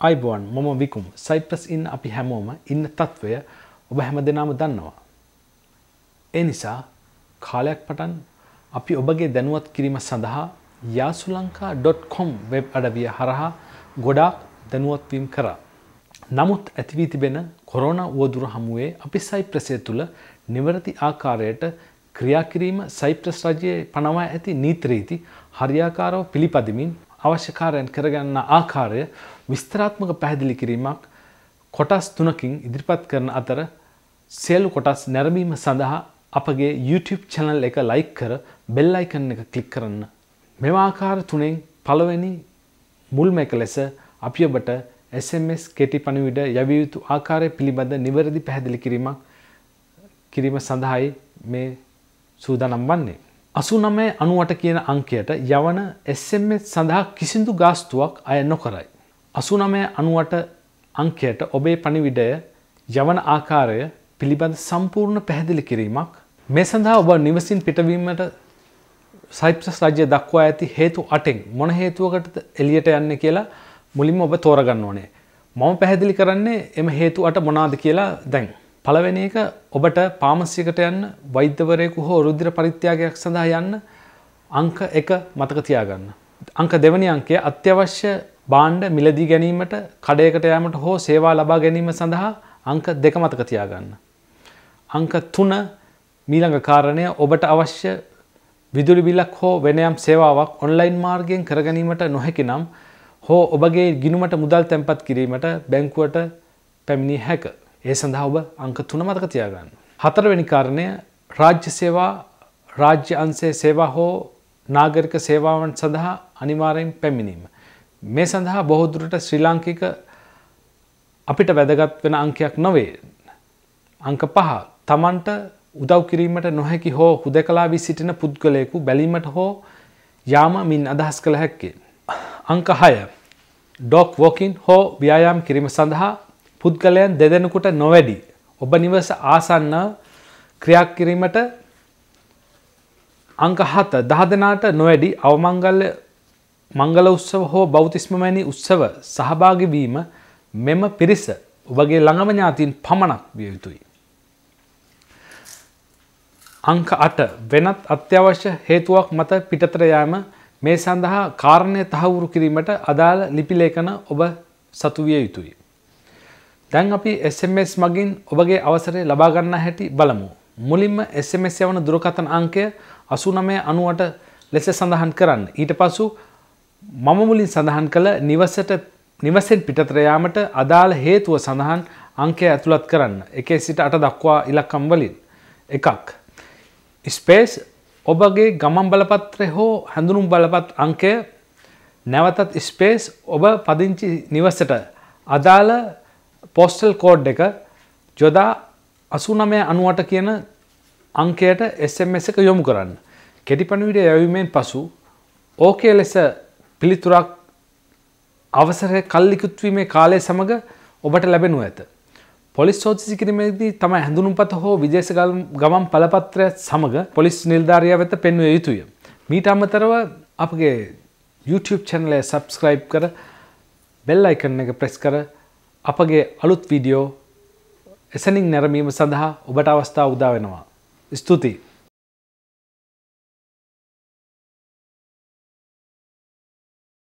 අයිබෝන් මම විකුම් සයිපස් ඉන්න අපි හැමෝම ඉන්න තත්ත්වය ඔබ හැම දෙනාම දන්නවා. ඒ නිසා කාලයක් පටන් අපි ඔබගේ දැනුවත් කිරීම සඳහා යාසුලංකා.කොම් වෙබ් අඩවිය හරහා ගොඩාක් දැනුවත්වීම් කරා. නමුත් ඇතිවී තිබෙන කොරෝණ වුවදුර හමුවේ අපි සයිප්‍රසය තුළ නිවරති ආකාරයට ක්‍රියාකිරීම සයිප්‍රස් රජයේ පනවා ඇති නීත්‍රීති හරියාකාරව පිළිපදිමින් අවශ්‍යකාරයන් කරගන්න ආකාරය විස්තරාත්මක පැහැදිලි කිරීමක් කොටස් තුනකින් ඉදිරිපත් කරන අතර සියලු කොටස් නැරඹීම සඳහා අපගේ YouTube චැනල් එක ලයික් කර බෙල් අයිකන් එක ක්ලික් කරන්න. මෙම ආකාර තුනෙන් පළවෙනි මුල්ම එක ලෙස අපි ඔබට SMS කෙටි පණිවිඩ යවිය යුතු ආකාරය පිළිබඳ නිවැරදි පැහැදිලි කිරීමක් කිරීම සඳහායි මේ සූදානම් වන්නේ. අසු නමය අනුවට කියන අංකයට යවන SMS සඳහා කිසිදු ගාස්තුවක් අය නොකරයි. අසුනමය අනුවට අංකයට ඔබේ පණිවිඩය යවන ආකාරය පිළිබඳ සම්පූර්ණ පැහැදිලි කිරීමක් මේ සඳහා ඔබ නිවසින් පිටවීමට සයිප්සස් රජය දක්වා ඇති හේතු අටෙන් මොන හේතුවකට එලියට යන්න කියලා මුලින්ම ඔබ තෝරගන්න ඕනේ. මම පැහැදිලි කරන්නේ එම හේතු අට මොනාද කියලා දැන්. පළවෙනි එක ඔබට පාමසියකට යන්න වෛද්‍යවරයෙකු හෝ රුධිර පරිත්‍යාගයක් සඳහා යන්න අංක එක මතක තියාගන්න. අංක දෙවනි අංකය අත්‍යවශ්‍ය බාණ්ඩ මිලදී ගැනීමට කඩයකට යාමට හෝ සේවා ලබා ගැනීම සඳහා අංක දෙක මතක තියාගන්න. අංක තුන මීළඟ කාරණය ඔබට අවශ්‍ය විදුලි බිලක් හෝ වෙනයම් සේවාවක් ඔන්ලයින් මාර්ගයෙන් කරගැනීමට නොහැකි නම් හෝ ඔබගේ ගිනුමට මුදල් තැන්පත් කිරීමට බැංකුවට පැමිණි හැක. ඒ සඳහා ඔබ අංක තුන මතක තියාගන්න. හතරවෙනි කාරණය රාජ්‍ය සේවා රාජ්‍ය අන්සේ සේවා හෝ නාගරික සේවාවන් සඳහා අනිවාරයෙන් පැමිණීම. මේ සඳහා බොහෝදුරට ශ්‍රී ලාංකික අපිට වැදගත් වෙන අංකයක් නොවේ. අංක පහ තමන්ට උදව් කිරීමට නොහැකි හෝ හුදකලා වී සිටින පුද්ගලයෙකු බැලීමට හෝ යාම මින් අදහස් කළ හැක්කේ. අංක හය ඩොක් වෝකින් හෝ ව්‍යයාම් කිරීම සඳහා පුද්ගලයන් දෙදෙනකුට නොවැඩි ඔබ නිවස ආසන්න ක්‍රියක් කිරීමට අංක හත දහ දෙනාට නොවැඩි අවමංගල්ල මංගල උත්සව හෝ බෞතිස්මමැනි උත්සව සහභාගිවීම මෙම පිරිස ඔබගේ ළඟම ඥාතින් පමණක් විය යුතුයි. අංක අට වෙනත් අත්‍යවශ්‍ය හේතුවක් මත පිටතර යෑම මේ සඳහා කාරණය තහවුරු කිරීමට අදාළ ලිපිලේඛන ඔබ සතු විය යුතුයි. දැන් අපි SMS මගින් ඔබගේ අවසරය ලබාගන්න හැටි බලමු. මුලින්ම SMS යවන දුරකථන අංකය අසු නමය අනුවට ලෙස සඳහන් කරන්න. ඊට පසු මම මුලින් සඳහන් කළ නිවසට නිවසෙන් පිටතර යාමට අදාළ හේතුව සඳහන් අංකය ඇතුළත් කරන්න. එකේ සිට අට දක්වා ඉලක්කම් වලින්. එකක්. ස්පේස් ඔබගේ ගමන් බලපත්‍රය හෝ හැඳුනුම් බලපත් අංකය නැවතත් ස්පේස් ඔබ පදිංචි නිවසට අදාළ පෝස්ටල් කෝඩ් එක ජොදා අසුනමය අනුවට කියන අංකයට SMS එක යොමු කරන්න. කෙටිපණවිඩ යැවීමෙන් පසු ඕකේ ලෙස පිළිතුරක් අවසරය කල්ලිකුත්වීමේ කාලය සමඟ ඔබට ලැබෙනු ඇත. පොලිස් සෝතිසි කිරීමේදී තම හැඳුනුම්පත හෝ විදේශ ගමන් පලපත්‍රය සමඟ පොලිස් නිල්ධාරය වෙත පෙන්වේ යුතුය. මීට අමතරව අපගේ YouTube චැනලය සබස්ක්‍රයිබ් කර බෙල් අයිකන්න එක ප්‍රෙස් කර අපගේ අලුත් වීඩියෝ එසනින් නැරමීම සඳහා ඔබට අවස්ථාව උදා වෙනවා. ස්තුතියි!